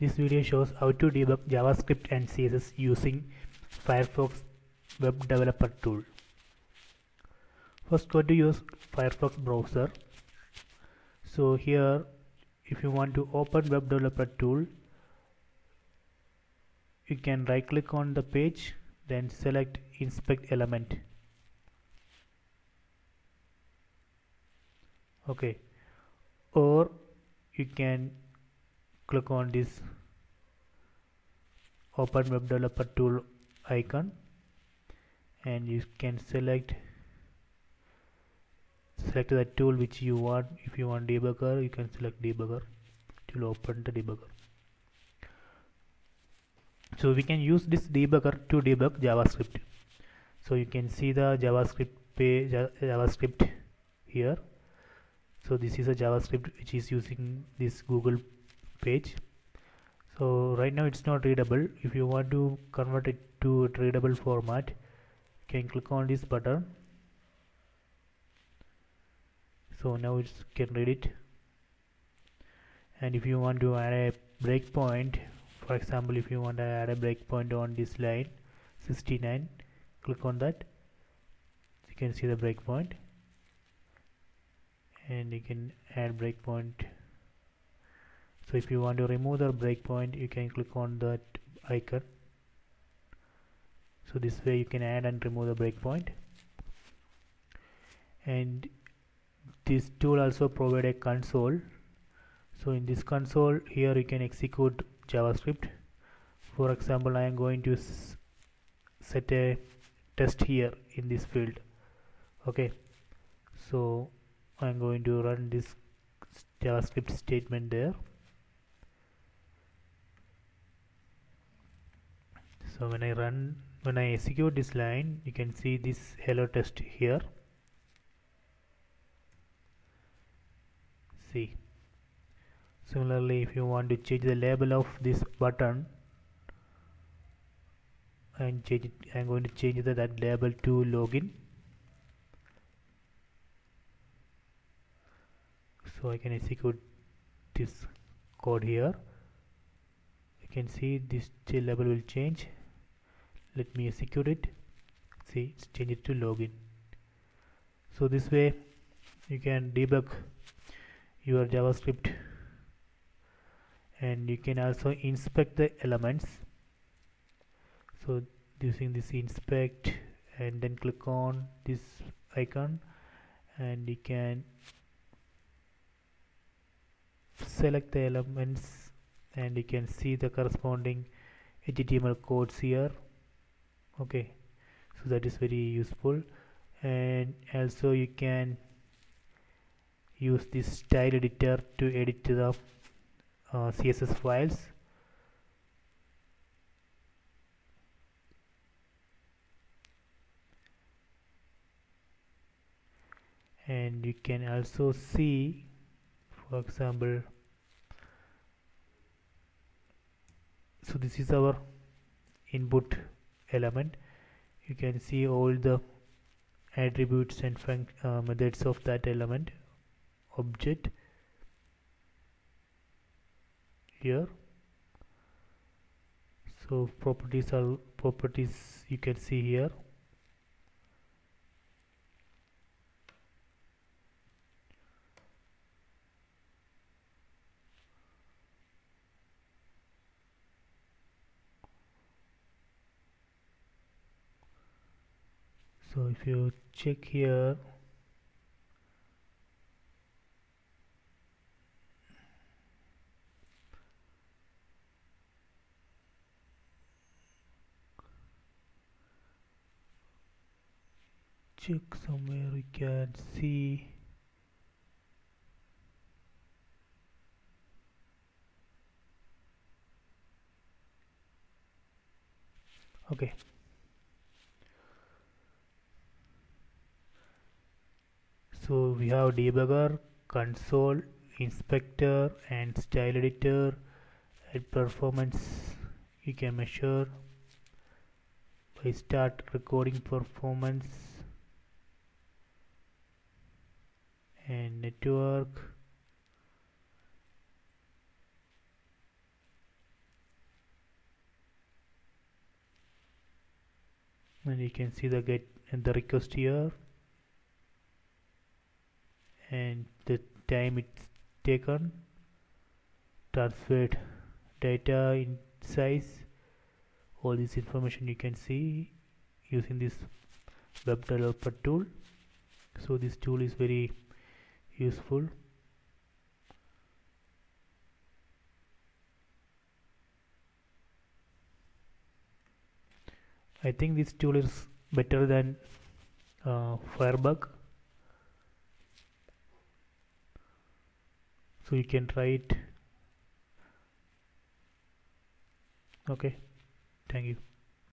This video shows how to debug JavaScript and CSS using Firefox Web Developer tool. First go to use Firefox browser. So here if you want to open Web Developer tool you can right click on the page then select inspect element okay or you can click on this open web developer tool icon and you can select select the tool which you want. If you want debugger you can select debugger it will open the debugger. So we can use this debugger to debug javascript. So you can see the javascript page javascript here. So this is a javascript which is using this google page. So right now it's not readable. If you want to convert it to a readable format you can click on this button. So now it can read it. And if you want to add a breakpoint for example if you want to add a breakpoint on this line 69 click on that. You can see the breakpoint. And you can add breakpoint so if you want to remove the breakpoint you can click on that icon. So this way you can add and remove the breakpoint and this tool also provide a console. So in this console here you can execute javascript. For example I am going to set a test here in this field. Okay. So I'm going to run this javascript statement there so when I run when I execute this line you can see this hello test here. See. Similarly if you want to change the label of this button and change it, I'm going to change the, that label to login. So I can execute this code here. You can see this label will change let me execute it. See it's changed it to login. So this way you can debug your javascript. And you can also inspect the elements. So using this inspect and then click on this icon. And you can select the elements. And you can see the corresponding HTML codes here okay. So that is very useful. And also you can use this style editor to edit the uh, CSS files. And you can also see for example so this is our input element. You can see all the attributes and uh, methods of that element. Object. Here. So properties are properties you can see here so if you check here check somewhere we can see okay so we have debugger console inspector and style editor. At performance you can measure. By start recording performance. And network. And you can see the get and the request here and the time it's taken transferred data in size all this information you can see using this web developer tool. So this tool is very useful. I think this tool is better than uh, Firebug so you can it okay. Thank you